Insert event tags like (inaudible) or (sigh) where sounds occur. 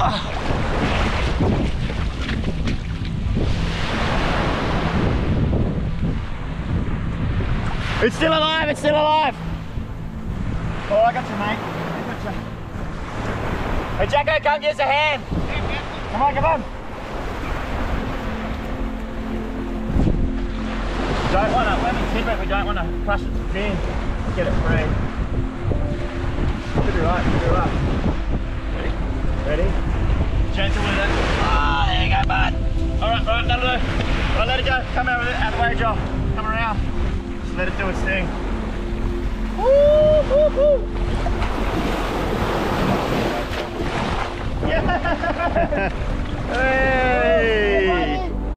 (laughs) It's still alive, it's still alive. Oh, I got you, mate. I got you. Hey, Jacko, come give us a hand. Come on, come on. Don't want to, let me tip it, we don't want to crush its fin. Get it free. Should be right, should be right. Gentle with it. Ah, there you go, bud. All right, right, that'll do. Right, let it go. Come out of the way, Joel. Come around. Just let it do its thing. Woo, woo, woo. Yeah! (laughs) hey!